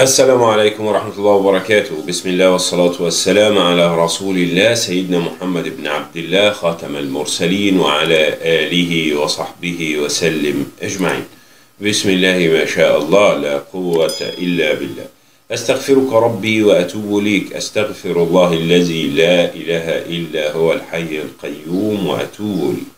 السلام عليكم ورحمة الله وبركاته. بسم الله والصلاة والسلام على رسول الله سيدنا محمد بن عبد الله خاتم المرسلين وعلى آله وصحبه وسلم أجمعين. بسم الله ما شاء الله لا قوة إلا بالله. أستغفرك ربي وأتوب ليك أستغفر الله الذي لا إله إلا هو الحي القيوم وأتوب ليك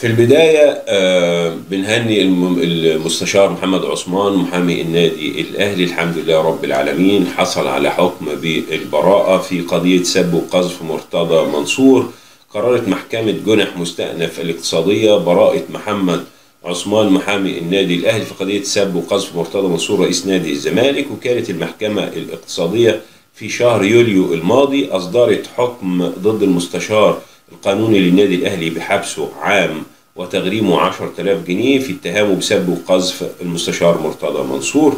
في البداية آه، بنهني الم- المستشار محمد عثمان محامي النادي الأهلي الحمد لله رب العالمين حصل على حكم بالبراءة في قضية سب وقذف مرتضى منصور. قررت محكمة جنح مستأنف الاقتصادية براءة محمد عثمان محامي النادي الأهلي في قضية سب وقذف مرتضى منصور رئيس نادي الزمالك. وكانت المحكمة الاقتصادية في شهر يوليو الماضي أصدرت حكم ضد المستشار القانوني للنادي الأهلي بحبسه عام وتغريمه 10000 جنيه في اتهامه بسب وقذف المستشار مرتضى منصور.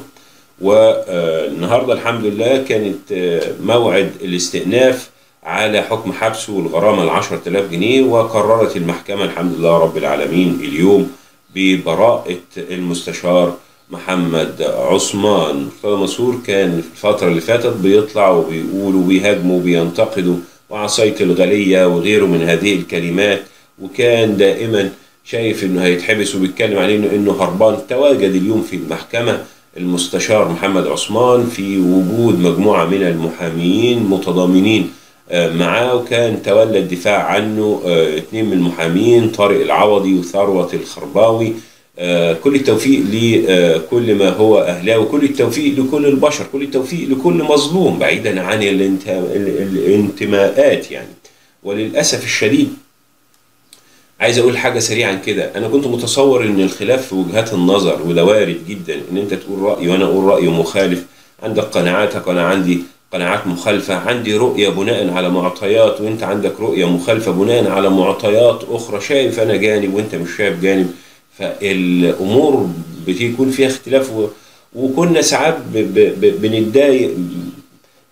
والنهاردة الحمد لله كانت آه، موعد الاستئناف على حكم حبسه والغرامة ال 10000 جنيه وقررت المحكمة الحمد لله رب العالمين اليوم ببراءة المستشار محمد عثمان. مرتضى منصور كان في الفترة اللي فاتت بيطلع وبيقول وبيهاجموا وبينتقدوا وعصاية الغلية وغيره من هذه الكلمات وكان دائما شايف إنه هيتحبس وبيتكلم عليه انه إنه هربان. تواجد اليوم في المحكمة المستشار محمد عثمان في وجود مجموعة من المحاميين متضامنين آه، معاه وكان تولى الدفاع عنه آه، اثنين من المحامين طارق العوضي وثروة الخرباوي. آه، كل التوفيق لكل ما هو أهلاوي كل التوفيق لكل البشر كل التوفيق لكل مظلوم بعيدا عن الانت- ال- الانتماءات يعني. وللأسف الشديد عايز أقول حاجة سريعا كده. أنا كنت متصور إن الخلاف في وجهات النظر وده وارد جدا إن أنت تقول رأي وأنا أقول رأي مخالف. عندك قناعاتك وأنا عندي قناعات مخالفة. عندي رؤية بناء على معطيات وأنت عندك رؤية مخالفة بناء على معطيات أخرى. شايف أنا جانب وأنت مش شايف جانب. فالأمور بتكون فيها اختلاف و... وكنا ساعات ب... ب... بنتضايق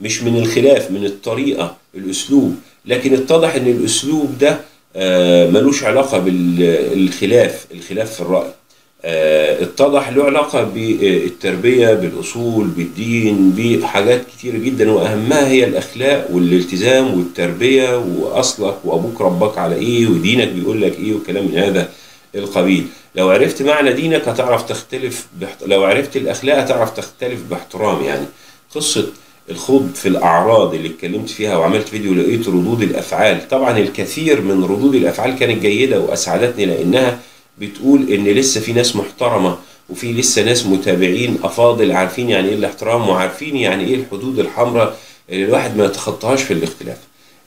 مش من الخلاف من الطريقة الأسلوب. لكن اتضح إن الأسلوب ده ملوش علاقة بالخلاف الخلاف في الرأي. آه، اتضح له علاقة بالتربية بالأصول بالدين بحاجات كتير جدا وأهمها هي الأخلاق والالتزام والتربية وأصلك وأبوك ربك على إيه ودينك بيقول لك إيه وكلام من هذا القبيل. لو عرفت معنى دينك هتعرف تختلف بحت... لو عرفت الأخلاق هتعرف تختلف باحترام يعني. قصة الخوض في الأعراض اللي اتكلمت فيها وعملت فيديو لقيت ردود الأفعال. طبعا الكثير من ردود الأفعال كانت جيدة وأسعدتني لأنها بتقول إن لسه في ناس محترمة وفي لسه ناس متابعين. أفاضل عارفين يعني إيه الاحترام وعارفين يعني إيه الحدود الحمراء اللي الواحد ما يتخطاهاش في الاختلاف.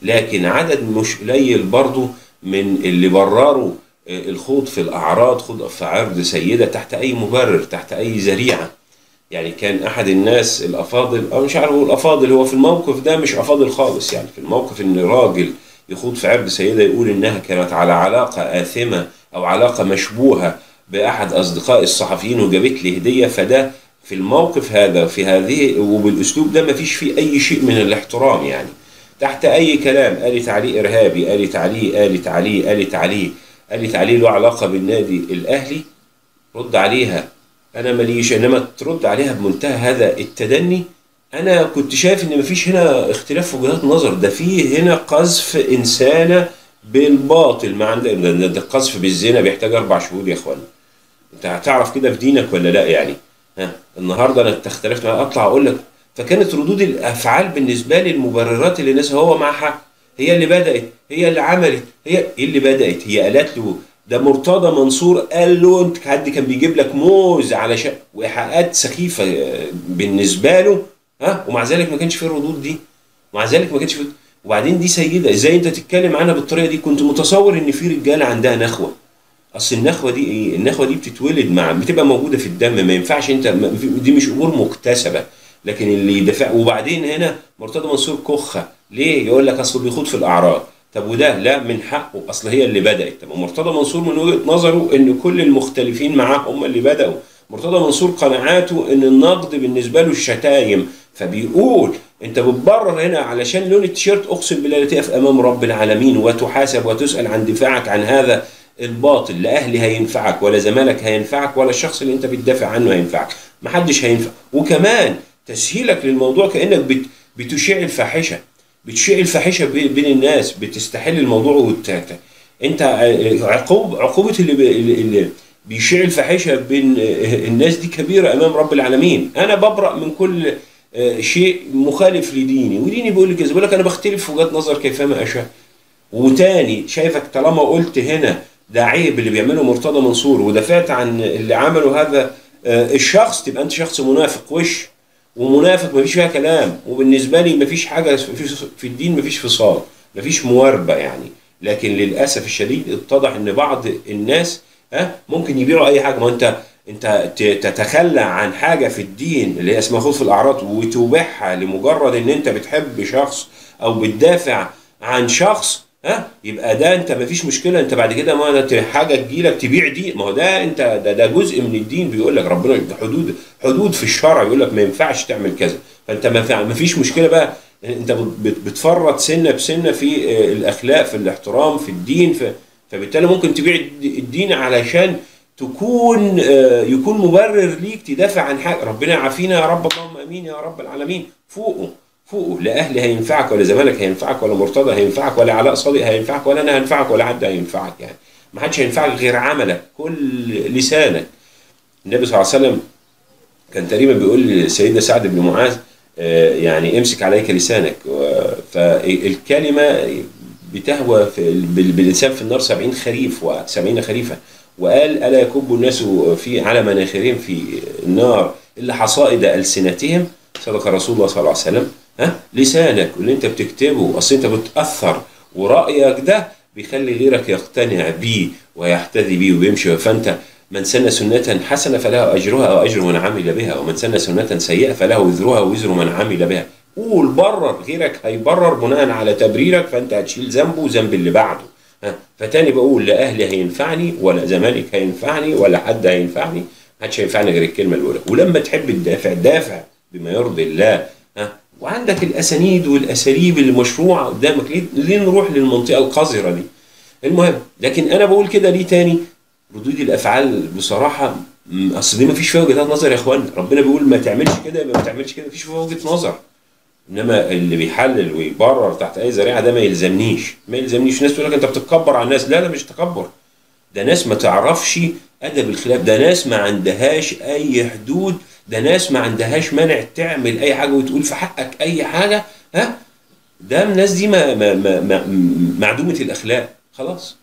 لكن عدد مش قليل برضو من اللي برروا الخوض في الأعراض خوض في عرض سيدة تحت أي مبرر تحت أي ذريعة. يعني كان أحد الناس الأفاضل أو مش عارف أقول افاضل هو في الموقف ده مش أفاضل خالص يعني. في الموقف إن راجل يخوض في عرض سيدة يقول إنها كانت على علاقة آثمة أو علاقة مشبوهة بأحد أصدقاء الصحفيين وجابت لي هدية فده في الموقف هذا في هذه وبالأسلوب ده مفيش فيه أي شيء من الاحترام يعني. تحت أي كلام قالت عليه إرهابي قالت عليه قالت عليه قالت عليه قالت عليه له علاقة بالنادي الأهلي رد عليها أنا ماليش إنما ترد عليها بمنتهى هذا التدني أنا كنت شايف إن مفيش هنا اختلاف في وجهات نظر ده في هنا قذف انسانه بالباطل. ما عندك ده, القذف بالزنا بيحتاج أربع شهور يا اخوانا أنت هتعرف كده في دينك ولا لأ يعني؟ ها؟ النهارده أنا اختلفت أطلع أقول لك فكانت ردود الأفعال بالنسبة لي المبررات اللي الناس هو مع حق هي اللي بدأت هي اللي عملت هي إيه اللي بدأت؟ هي قالت له ده مرتضى منصور قال له انت حد كان بيجيب لك موز علشان وإيحاءات سخيفة بالنسبة له ها؟ ومع ذلك ما كانش فيه الردود دي. ومع ذلك ما كانش فيه. وبعدين دي سيدة. إزاي انت تتكلم عنها بالطريقة دي؟ كنت متصور ان في رجالة عندها نخوة. اصل النخوة دي إيه؟ النخوة دي بتتولد مع بتبقى موجودة في الدم. ما ينفعش انت دي مش امور مكتسبة. لكن اللي يدافع وبعدين هنا مرتضى منصور كخة. ليه؟ يقول لك اصل بيخوض في الأعراض. طب وده لا من حقه أصل هي اللي بدأت. طب مرتضى منصور من وجهة نظره إن كل المختلفين معاه هم اللي بدأوا. مرتضى منصور قناعاته إن النقد بالنسبة له الشتايم. فبيقول أنت بتبرر هنا علشان لون التيشيرت أقسم بالله تقف أمام رب العالمين وتحاسب وتسأل عن دفاعك عن هذا الباطل. لا أهلي هينفعك ولا زمالك هينفعك ولا الشخص اللي أنت بتدافع عنه هينفعك. محدش هينفع. وكمان تسهيلك للموضوع كأنك بت بتشيع الفاحشة. بتشيع الفاحشة بي- بين الناس بتستحل الموضوع وت... انت عقوب عقوبة اللي, بي... اللي بيشيع الفاحشة بين الناس دي كبيرة أمام رب العالمين. أنا ببرأ من كل آه، شيء مخالف لديني. وديني بيقول لي كذا بيقول لك أنا بختلف في وجهات نظر كيفما أشاء. وتاني شايفك طالما قلت هنا ده عيب اللي بيعمله مرتضى منصور ودافعت عن اللي عمله هذا آه، الشخص تبقى أنت شخص منافق. وش؟ ومنافق مفيش فيها كلام. وبالنسبة لي مفيش حاجة في الدين مفيش فصال مفيش مواربة يعني. لكن للأسف الشديد اتضح إن بعض الناس ها ممكن يبيعوا أي حاجة. ما أنت أنت تتخلى عن حاجة في الدين اللي هي اسمها في الأعراض وتبيعها لمجرد إن أنت بتحب شخص أو بتدافع عن شخص ها؟ يبقى ده انت مفيش مشكلة انت بعد كده ما انت حاجة تجيلك تبيع دي. ما هو ده انت ده, ده جزء من الدين بيقول لك ربنا ده حدود حدود في الشرع. يقول لك ما ينفعش تعمل كذا. فانت ما مفيش مشكلة بقى. انت بت- بتفرط سنة بسنة في آه، الأخلاق في الاحترام في الدين فبالتالي ممكن تبيع الد- الدين علشان تكون آه، يكون مبرر ليك تدافع عن حاجة. ربنا يعافينا يا رب اللهم آمين يا رب العالمين. فوقه. فوقه لا أهلي هينفعك ولا زمالك هينفعك ولا مرتضى هينفعك ولا علاء صادق هينفعك ولا أنا هنفعك ولا حد هينفعك يعني. ما حدش هينفعك غير عملك كل لسانك. النبي صلى الله عليه وسلم كان تقريبا بيقول لسيدنا سعد بن معاذ آه، يعني امسك عليك لسانك. فالكلمه بتهوى في بال- بالإنسان في النار سبعين خريف وسبعين خريفا وقال ألا يكب الناس في على مناخرهم في النار إلا حصائد ألسنتهم؟ صدق رسول الله صلى الله عليه وسلم. ها؟ لسانك واللي انت بتكتبه. أصل انت بتأثر ورأيك ده بيخلي غيرك يقتنع بيه ويحتذي بيه وبيمشي فأنت من سن سنة حسنة فله أجرها أو أجر من عمل بها ومن سن سنة سيئة فله وزرها ووزر من عمل بها. قول برر. غيرك هيبرر بناء على تبريرك فأنت هتشيل ذنبه وذنب اللي بعده. ها؟ فتاني بقول لا أهلي هينفعني ولا زمالك هينفعني ولا حد هينفعني. محدش هينفعني غير الكلمة الأولى. ولما تحب تدافع دافع بما يرضي الله. وعندك الأسانيد والأساليب المشروعة قدامك. ليه, ليه نروح للمنطقة القذرة دي؟ المهم لكن أنا بقول كده ليه تاني؟ ردود الأفعال بصراحة أصل دي ما فيش فيها وجهات نظر يا إخوان. ربنا بيقول ما تعملش كده يبقى ما تعملش كده. ما فيش فيها وجهة نظر. إنما اللي بيحلل ويبرر تحت أي ذريعة ده ما يلزمنيش. ما يلزمنيش. ناس تقول لك أنت بتتكبر على الناس. لا لا مش تكبر. ده ناس ما تعرفش أدب الخلاف. ده ناس ما عندهاش أي حدود ده ناس ما عندهاش مانع تعمل أي حاجة وتقول في حقك أي حاجة ها؟ ده الناس دي ما ما ما ما معدومة الأخلاق خلاص.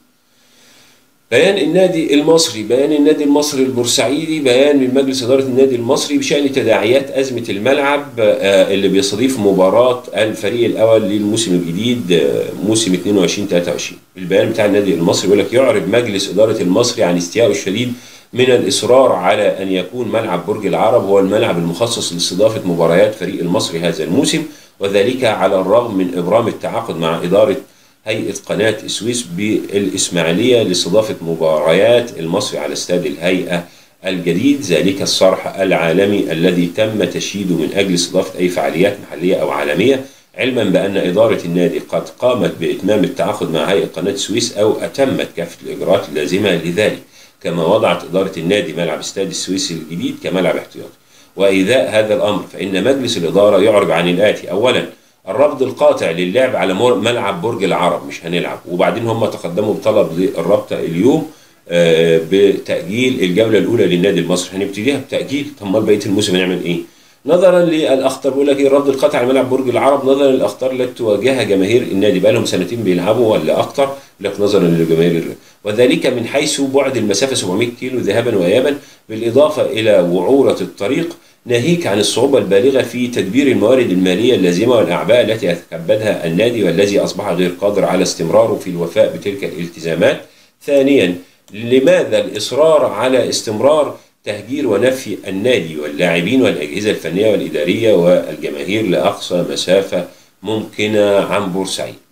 بيان النادي المصري بيان النادي المصري البورسعيدي بيان من مجلس إدارة النادي المصري بشأن تداعيات أزمة الملعب آه، اللي بيستضيف مباراة الفريق الأول للموسم الجديد آه، موسم 22 23 البيان بتاع النادي المصري بيقول لك يعرب مجلس إدارة المصري عن استيائه الشديد من الإصرار على أن يكون ملعب برج العرب هو الملعب المخصص لاستضافة مباريات فريق المصري هذا الموسم وذلك على الرغم من إبرام التعاقد مع إدارة هيئة قناة السويس بالإسماعيلية لاستضافة مباريات المصري على استاد الهيئة الجديد ذلك الصرح العالمي الذي تم تشييده من أجل استضافة أي فعاليات محلية أو عالمية علما بأن إدارة النادي قد قامت بإتمام التعاقد مع هيئة قناة السويس أو أتمت كافة الإجراءات اللازمة لذلك. كما وضعت إدارة النادي ملعب استاد السويس الجديد كملعب احتياطي. وإيذاء هذا الأمر فإن مجلس الإدارة يعرب عن الآتي. أولا الرفض القاطع للعب على ملعب برج العرب مش هنلعب. وبعدين هم تقدموا بطلب للرابطة اليوم آه، بتأجيل الجولة الأولى للنادي المصري. هنبتديها بتأجيل. طب امال بقية الموسم هنعمل إيه؟ نظرا للأخطار بيقول لك إيه الرفض القاطع على ملعب برج العرب. نظرا للأخطار التي تواجهها جماهير النادي. بقى لهم سنتين بيلعبوا ولا يقول لك نظرا للجماهير وذلك من حيث بعد المسافة 700 كيلو ذهابا وإيابا بالإضافة إلى وعورة الطريق ناهيك عن الصعوبة البالغة في تدبير الموارد المالية اللازمة والأعباء التي يتكبدها النادي والذي أصبح غير قادر على استمراره في الوفاء بتلك الالتزامات. ثانيا لماذا الإصرار على استمرار تهجير ونفي النادي واللاعبين والأجهزة الفنية والإدارية والجماهير لأقصى مسافة ممكنة عن بورسعيد.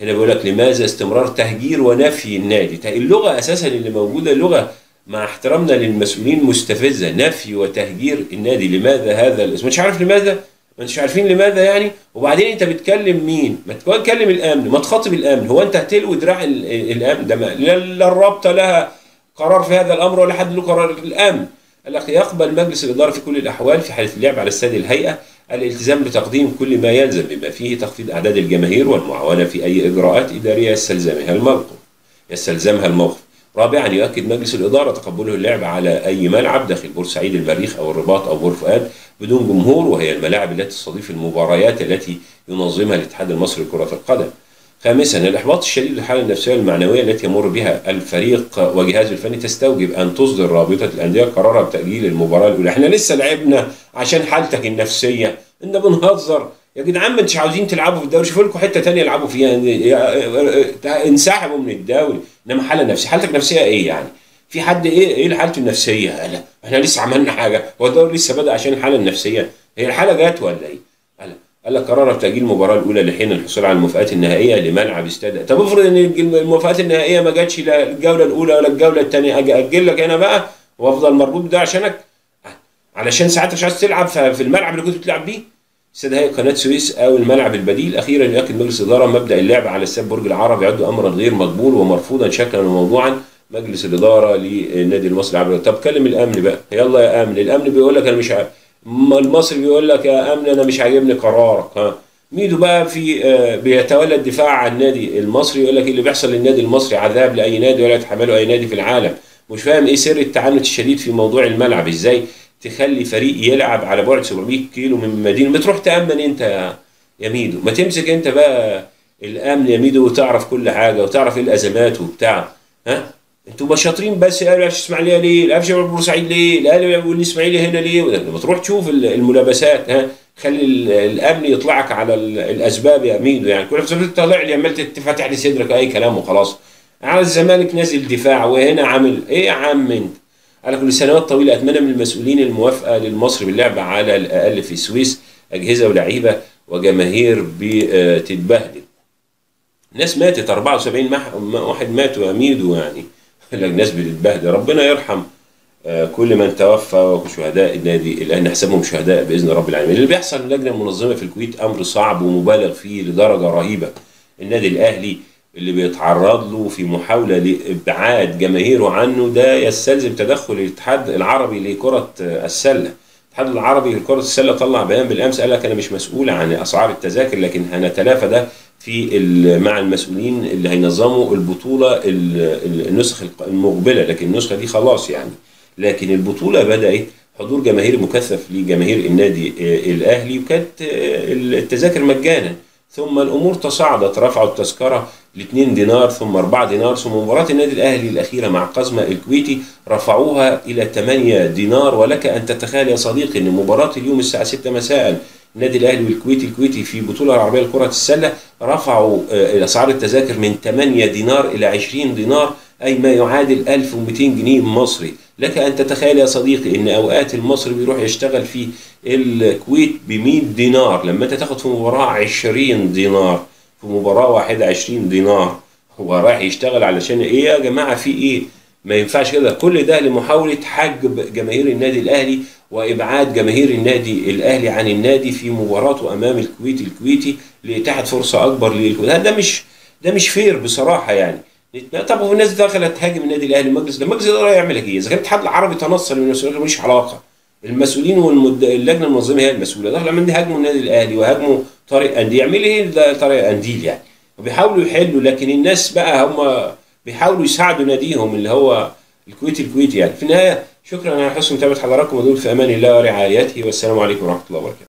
هنا بيقول لك لماذا استمرار تهجير ونفي النادي؟ اللغة أساسا اللي موجودة لغة مع احترامنا للمسؤولين مستفزة نفي وتهجير النادي. لماذا هذا الاسم مش عارف لماذا؟ ما انتش عارفين لماذا يعني؟ وبعدين انت بتكلم مين؟ ما تكلم الأمن؟ ما تخاطب الأمن. هو انت هتلوي دراع ال- الأمن؟ ده ما لا لا الرابطة لها قرار في هذا الأمر ولا حد له قرار. الأمن قال لك يقبل مجلس الإدارة في كل الأحوال في حالة اللعب على استاد الهيئة. الالتزام بتقديم كل ما يلزم بما فيه تخفيض أعداد الجماهير والمعاونة في أي إجراءات إدارية يستلزمها الموقف يستلزمها الموقف رابعا يؤكد مجلس الإدارة تقبله اللعب على أي ملعب داخل بورسعيد المريخ أو الرباط أو بور فؤاد بدون جمهور وهي الملاعب التي تستضيف المباريات التي ينظمها الاتحاد المصري لكرة القدم. خامسا الإحباط الشديد للحالة النفسية والمعنوية التي يمر بها الفريق وجهازه الفني تستوجب أن تصدر رابطة الأندية قرارا بتأجيل المباراة الأولى. إحنا لسه لعبنا عشان حالتك النفسية، إن بنهزر. يا جدعان ما أنتش عاوزين تلعبوا في الدوري؟ شوفوا لكم حتة ثانية العبوا فيها. انسحبوا من الدوري. إنما حالة نفسية. حالتك النفسيه إيه يعني؟ في حد إيه؟ إيه حالته النفسية؟ قال إحنا لسه عملنا حاجة. هو الدوري لسه بدأ عشان الحالة النفسية. هي الحالة جت ولا قال قال لك قرر بتاجيل المباراة الأولى لحين الحصول على الموافقات النهائية لملعب استاد طب افرض إن الموافقات النهائية ما جاتش لا الجولة الأولى ولا الجولة الثانية أجي أجل لك أنا بقى وأفضل مربوط ده عشانك. علشان ساعتها مش عايز تلعب في الملعب اللي كنت بتلعب بيه. استاد هيئة قناة سويس أو الملعب البديل أخيرا يؤكد مجلس الاداره مبدأ اللعب على استاد برج العرب يعد امرا غير مقبول ومرفوضا شكلا وموضوعا. مجلس الإدارة للنادي المصري العربي طب كلم الأمن بقى. يلا يا أمن الأمن بيقول لك أنا مش ع... المصري بيقول لك يا أمن أنا مش عاجبني قرارك ها. ميدو بقى في آه بيتولى الدفاع عن النادي المصري يقول لك اللي بيحصل للنادي المصري؟ عذاب لأي نادي ولا يتحمله أي نادي في العالم. مش فاهم إيه سر التعنت الشديد في موضوع الملعب؟ إزاي تخلي فريق يلعب على بعد 700 كيلو من مدينة؟ ما تروح تأمن أنت يا يا ميدو. ما تمسك أنت بقى الأمن يا ميدو وتعرف كل حاجة وتعرف إيه الأزمات وبتاع ها. أنتوا شاطرين بس قالوا اسماعيليه ليه؟ القفشه بورسعيد ليه؟ الاهلي والاسماعيلي هنا ليه؟ لما تروح تشوف الملابسات ها خلي الأمن يطلعك على الأسباب يا ميدو يعني كل فتره طالع لي عمال تفتح لي صدرك أي كلام وخلاص على الزمالك نازل دفاع وهنا عامل إيه يا عم أنت؟ على كل سنوات طويلة أتمنى من المسؤولين الموافقة للمصري باللعب على الأقل في السويس أجهزة ولاعيبة وجماهير بتتبهدل ناس ماتت 74 واحد ماتوا أميدوا يعني الناس بتتبهدل ربنا يرحم كل من توفى وشهداء النادي الآن نحسبهم شهداء بإذن رب العالمين. اللي بيحصل اللجنة المنظمة في الكويت أمر صعب ومبالغ فيه لدرجة رهيبة. النادي الأهلي اللي بيتعرض له في محاولة لإبعاد جماهيره عنه ده يستلزم تدخل الاتحاد العربي لكرة السلة. الاتحاد العربي لكرة السلة طلع بيان بالأمس قال لك أنا مش مسؤول عن أسعار التذاكر لكن هنتلافى ده في مع المسؤولين اللي هينظموا البطولة النسخ المقبلة لكن النسخة دي خلاص يعني. لكن البطولة بدأت حضور جماهيري مكثف لجماهير النادي الأهلي وكانت التذاكر مجانا. ثم الأمور تصاعدت رفعوا التذكرة ل 2 دينار ثم 4 دينار ثم مباراة النادي الأهلي الأخيرة مع قزمه الكويتي رفعوها إلى 8 دينار. ولك أن تتخيل يا صديقي إن مباراة اليوم الساعة 6 مساء النادي الأهلي والكويتي الكويتي في بطولة العربيه لكرة السلة رفعوا اسعار التذاكر من 8 دينار إلى 20 دينار أي ما يعادل 1200 جنيه مصري. لك أن تتخيل يا صديقي إن أوقات المصري بيروح يشتغل في الكويت ب 100 دينار. لما أنت تاخد في مباراة 20 دينار في مباراة واحدة 20 دينار هو رايح يشتغل علشان إيه يا جماعة؟ في إيه؟ ما ينفعش كده. كل ده لمحاولة حجب جماهير النادي الأهلي وإبعاد جماهير النادي الأهلي عن النادي في مباراته أمام الكويت الكويتي لاتاحه فرصة أكبر للكويت. ده مش ده مش فير بصراحة يعني. طب هو الناس دخلت تهاجم النادي الأهلي المجلس ده المجلس ده يعمل إيه؟ إذا كان الاتحاد العربي تنصل من المسؤوليه ملوش علاقة. المسؤولين واللجنه المنظمة هي المسؤولة. دخلوا من هاجموا النادي الأهلي وهاجموا طارق أنديل. يعمل إيه ده طارق أنديل يعني؟ وبيحاولوا يحلوا لكن الناس بقى هم بيحاولوا يساعدوا ناديهم اللي هو الكويت الكويتي يعني. في النهاية شكرا على حسن متابعه حضراتكم ودول في أمان الله ورعايته والسلام عليكم ورحمة الله وبركاته.